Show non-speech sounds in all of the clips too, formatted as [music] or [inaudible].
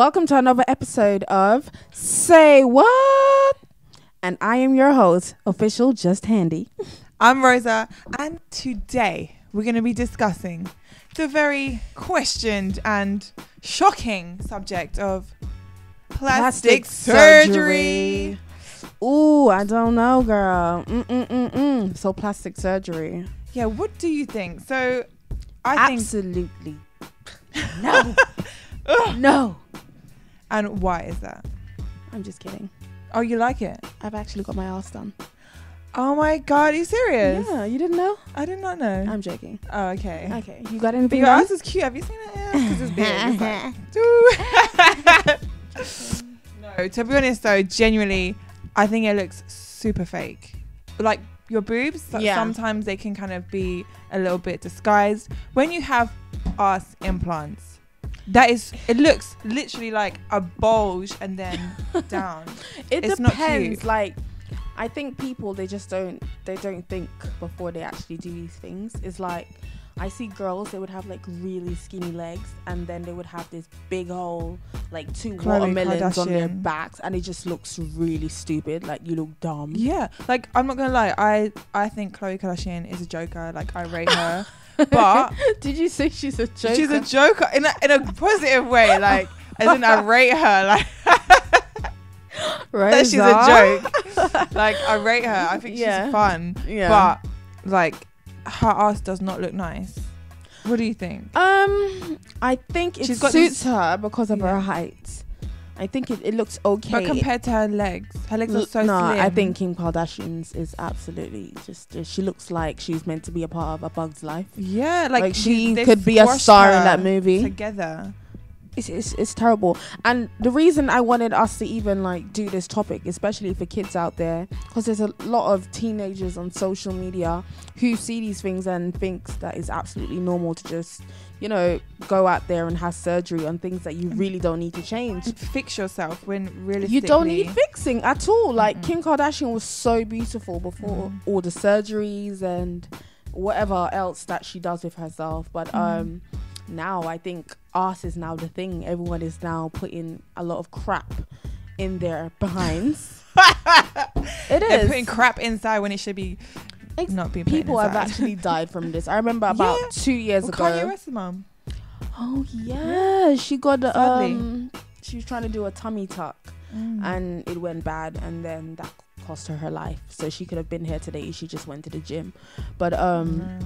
Welcome to another episode of Say Wahhh? And I am your host, official JusTandy. I'm Rosa, and today we're going to be discussing the very questioned and shocking subject of plastic, surgery. Ooh, I don't know, girl. Mm-mm-mm-mm. So plastic surgery. Yeah, what do you think? So, I think, Absolutely. No. [laughs] no. And why is that? I'm just kidding. Oh, you like it? I've actually got my ass done. Oh my god, are you serious? Yeah, you didn't know? I did not know. I'm joking. oh, okay. Okay, you got But anything your done? ass is cute. Have you seen it? Yeah, 'cause it's big. It's like, [laughs] [laughs] no, to be honest though, genuinely, I think it looks super fake. Like your boobs, Yeah. sometimes they can kind of be a little bit disguised. When you have ass implants, that is, it looks literally like a bulge and then [laughs] down. it It's depends. Like, I think people they just don't they don't think before they actually do these things. It's like I see girls they would have like really skinny legs and then they would have this big hole like two Khloe watermelons on their backs and it just looks really stupid. Like you look dumb. Yeah, like I'm not gonna lie, I I think Khloe Kardashian is a joker. Like I rate her, [laughs] but [laughs] Did you say she's a joker? she's a joker in a, in a positive way. Like as in I [laughs] rate her. Like [laughs] that she's a joke. like I rate her. I think Yeah. she's fun. Yeah. But like her ass does not look nice. What do you think? Um, I think it She's suits her because of Yeah. her height. I think it, it looks okay. But compared to her legs, her legs are so no, slim. I think Kim Kardashian's is absolutely just. uh, she looks like she's meant to be a part of a Bug's life. yeah, like, Like, she could be a star in that movie. together. It's, it's it's terrible. And the reason I wanted us to even like do this topic, especially for kids out there, because there's a lot of teenagers on social media who see these things and thinks that it's absolutely normal to just, you know, go out there and have surgery on things that you really don't need to change. Fix yourself when realistically You don't need fixing at all. Like Mm-mm. Kim Kardashian was so beautiful before Mm. all the surgeries and whatever else that she does with herself. But Mm. um now I think ass is now the thing. Everyone is now putting a lot of crap in their behinds. [laughs] it is. They're putting crap inside when it should be Ex- not being People have actually died from this. I remember [laughs] about Yeah. two years Well, ago. Kanye West's mum. oh yeah, she got the um. She was trying to do a tummy tuck. Mm. and it went bad and then that cost her her life so she could have been here today she just went to the gym but um Mm.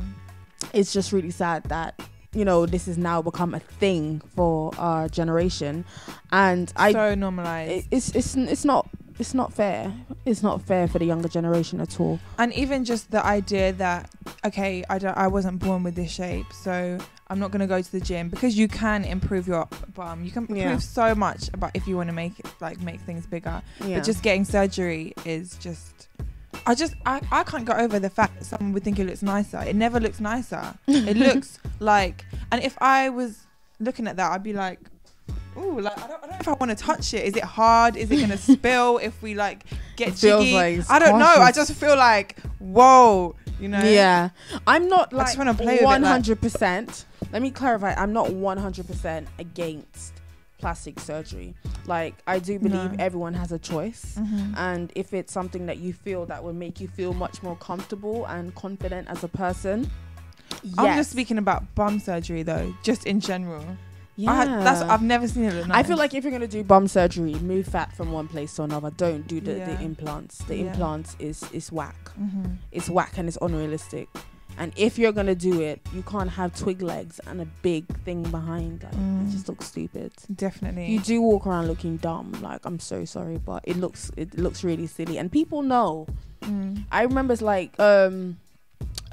it's just really sad that you know this has now become a thing for our generation and i so normalized. it, it's it's it's not it's not fair it's not fair for the younger generation at all and even just the idea that okay, I don't, I wasn't born with this shape, so I'm not gonna go to the gym because you can improve your bum. You can improve Yeah. so much about if you want to make it like make things bigger. yeah But just getting surgery is just. I just I, I can't get over the fact that someone would think it looks nicer. It never looks nicer. it [laughs] looks like and if I was looking at that I'd be like Ooh, like I don't, I don't know if I want to touch it. Is it hard? Is it gonna [laughs] spill if we like get jiggy? like I don't know. I just feel like whoa, you know. yeah i'm not like play like- 100% let me clarify i'm not 100% against plastic surgery like i do believe No. everyone has a choice Mhm. and if it's something that you feel that would make you feel much more comfortable and confident as a person yes. I'm just speaking about bum surgery though, just in general. yeah. I had, that's I've never seen it. I feel like if you're gonna do bum surgery, move fat from one place to another. Don't do the, Yeah. the implants. The Yeah. implants is is whack. Mhm. It's whack and it's unrealistic. And if you're gonna do it, you can't have twig legs and a big thing behind. Like Mm. it just looks stupid. definitely. You do walk around looking dumb. Like I'm so sorry, but it looks it looks really silly, and people know. Mm. I remember it's like um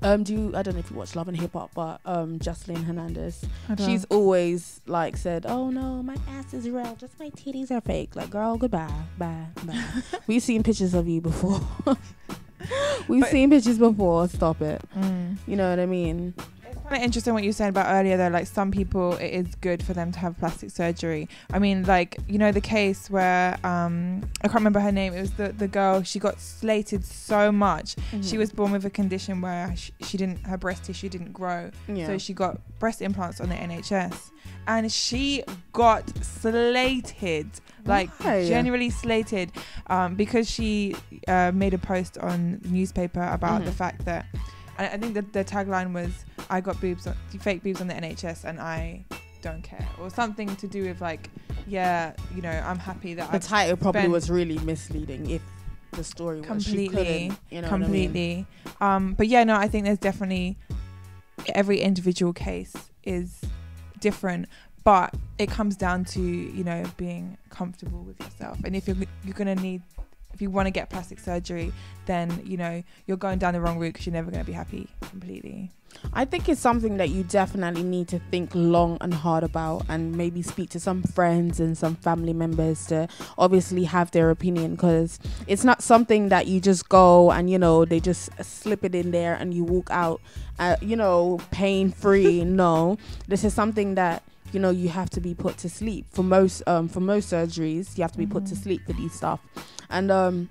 um do you I don't know if you watch Love and Hip Hop, but um Joseline Hernandez. She's always like said, "Oh no, my ass is real, just my titties are fake." Like, girl, goodbye, bye, bye. [laughs] We've seen pictures of you before. [laughs] We've But- seen pictures before. Stop it. Mm. You know what I mean? Kind of interesting what you said about earlier though. Like some people, it is good for them to have plastic surgery. I mean, like you know the case where um I can't remember her name. It was the the girl. She got slated so much. Mm-hmm. She was born with a condition where she, she didn't her breast tissue didn't grow, yeah. so she got breast implants on the NHS, and she got slated like Why? generally slated um, because she uh, made a post on newspaper about the Mhm. fact that I, I think that the tagline was I got boobs on, fake boobs on the NHS and I don't care or something to do with like yeah you know I'm happy that the I've title probably was really misleading if the story was she Completely. couldn't, you know what I mean? completely um but yeah no I think there's definitely every individual case is different but it comes down to you know being comfortable with yourself and if you're you're gonna need if you want to get plastic surgery then you know you're going down the wrong route because you're never going to be happy completely. I think it's something that you definitely need to think long and hard about and maybe speak to some friends and some family members to obviously have their opinion because it's not something that you just go and you know they just slip it in there and you walk out uh, you know pain free [laughs] no this is something that you know you have to be put to sleep. For most um for most surgeries you have to be put to Mhm. sleep for these stuff and um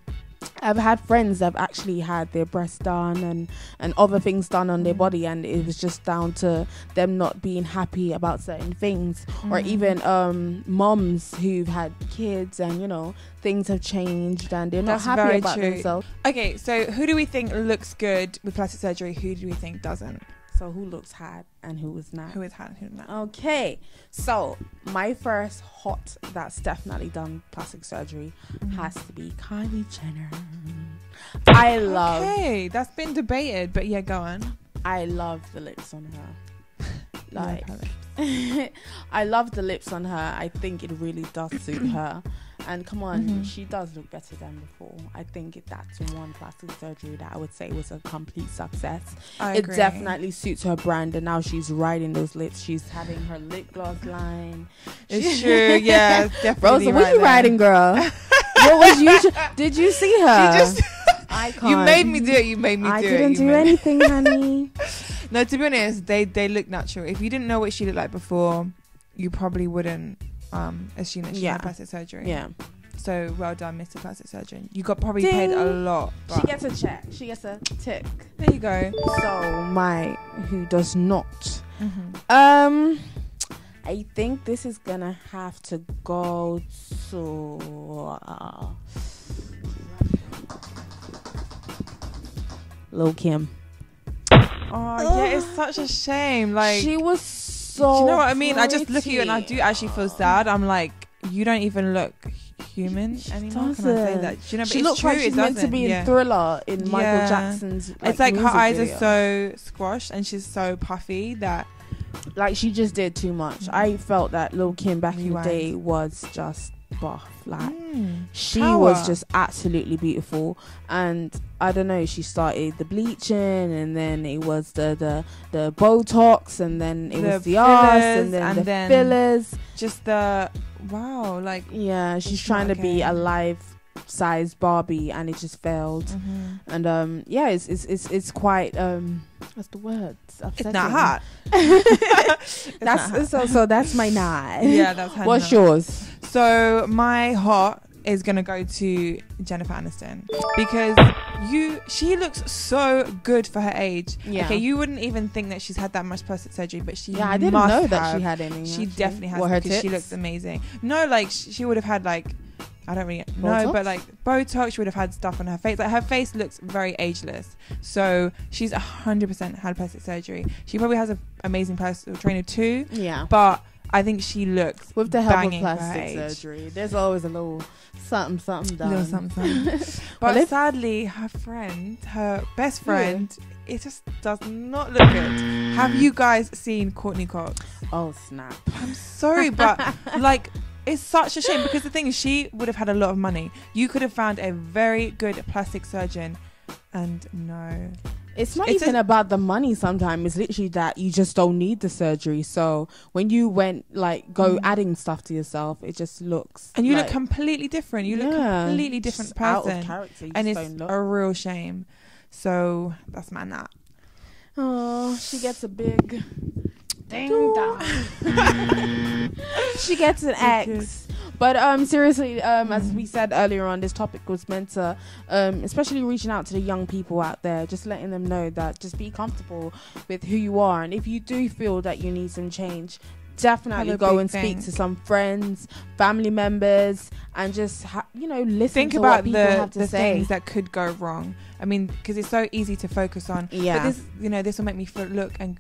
I've had friends that have actually had their breasts done and and other things done on their body and it was just down to them not being happy about certain things or Mhm. even um moms who've had kids and you know things have changed and they're not happy about true. themselves okay so who do we think looks good with plastic surgery who do we think doesn't so who looks hot and who is not who is had who not okay so my first hot that's definitely done plastic surgery Mhm. has to be Kylie Jenner I love okay that's been debated but yeah go on I love the lips on her [laughs] like Love her. [laughs] I love the lips on her. I think it really does suit her. And come on, Mhm. she does look better than before. I think that's one plastic surgery that I would say was a complete success. I it agree. definitely suits her brand, and now she's riding those lips. She's having her lip gloss line. it's true [laughs] yeah definitely Rosa, what right you riding, girl? [laughs] what was you? Did you see her? You just I can't. [laughs] you made me do it. You made me I do it. I didn't do anything, honey. No, to be honest, they they look natural. If you didn't know what she looked like before, you probably wouldn't um assume that she Yeah. had plastic surgery. yeah. So well done, Mr. Plastic Surgeon. You got probably paid a Ding. lot. She gets a check. She gets a tick. there you go. So my who does not. hmm Um, I think this is gonna have to go to uh, Lil Kim. Oh yeah, it's such a shame. Like, she was so. do you know what I mean? I just look at you and I do actually feel sad. I'm like, you don't even look human She anymore. Can I say that? Do you know, but She looks true. like she's meant to be in yeah. Thriller in Michael Yeah. Jackson's. it's like her eyes video. are so squashed and she's so puffy that like she just did too much. Mhm. I felt that Lil Kim back in the day was just buff. Like Mm. she Power. was just absolutely beautiful and i don't know she started the bleaching and then it was the the the botox and then it The was the arse and then and the then- fillers just the wow, like yeah she's trying to be a life size barbie and it just failed and um yeah it's it's it's, it's quite um what's the word it's not hot. [laughs] [laughs] It's not that's hot. so so that's my nine yeah, that's [laughs] what's yours So my hot is gonna go to Jennifer Aniston because you she looks so good for her age. Yeah. Okay, you wouldn't even think that she's had that much plastic surgery, but she yeah i didn't must know that she had any She actually. definitely has What, her because she looks amazing. No, like sh- she would have had like I don't really know, but like Botox, she would have had stuff on her face. Like her face looks very ageless. So she's hundred percent had plastic surgery. She probably has an amazing personal trainer too, yeah but I think she looks with the help of banging for her plastic surgery there's always a little something something done Little something, [laughs] But Well, sadly, her friend, her best friend, it just does not look good. Have you guys seen Courteney Cox? oh snap I'm sorry, but [laughs] like it's such a shame because the thing is, she would have had a lot of money. You could have found a very good plastic surgeon, and no, it's not It's even a- about the money sometimes it's literally that you just don't need the surgery so when you went like go Mm. adding stuff to yourself it just looks and you like, look completely different. You look yeah, completely different just out of person, character and it's look. a real shame. So that's my nut. Oh, she gets a big ding dong. she gets an X. But um, seriously, um, as we said earlier on, this topic was meant to, um, especially reaching out to the young people out there, just letting them know that just be comfortable with who you are, and if you do feel that you need some change, definitely go and speak to some friends, family members, and just ha- you know listen Think to about what people the have to the say. things that could go wrong. I mean, because it's so easy to focus on. yeah, But this, you know, this will make me feel, look and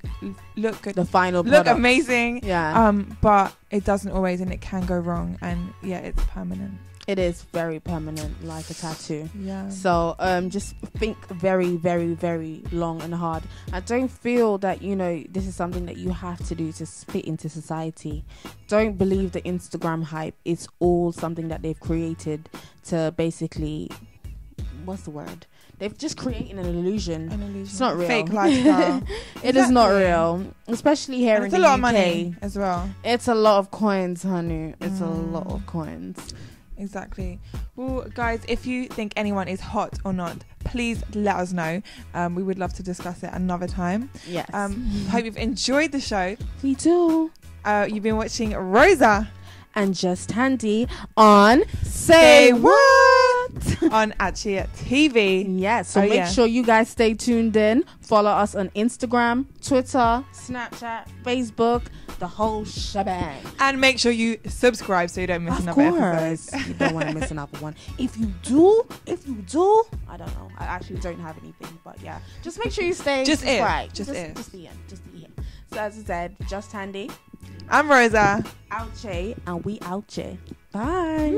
look good, the final look product. amazing. Yeah, Um, but it doesn't always, and it can go wrong. And yeah, it's permanent. It is very permanent, like a tattoo. Yeah. So um, just think very, very, very long and hard. I don't feel that you know this is something that you have to do to fit into society. Don't believe the Instagram hype. It's all something that they've created to basically, what's the word? They've just created an illusion. An illusion. It's not real. Fake lifestyle. [laughs] It is not real, especially here And in it's the a lot UK. of money as well. It's a lot of coins, honey. It's a Mm. lot of coins. Exactly. Well, guys, if you think anyone is hot or not, please let us know. Um, we would love to discuss it another time. Yes. Um, hope you've enjoyed the show. we do. Uh, you've been watching Rosa And just handy on Say Say Wahhh [laughs] on Outchea TV. Yes, so Oh, make yeah. sure you guys stay tuned in. Follow us on Instagram, Twitter, Snapchat, Facebook, the whole shebang. And make sure you subscribe so you don't miss Of another course, episode. [laughs] you don't want to miss another one. If you do, if you do, I don't know. I actually don't have anything, but yeah, just make sure you stay Just subscribed. Just just, just the end, just the end. So as I said, JusTandy, I'm Rosa. ouche, and we ouche. Bye.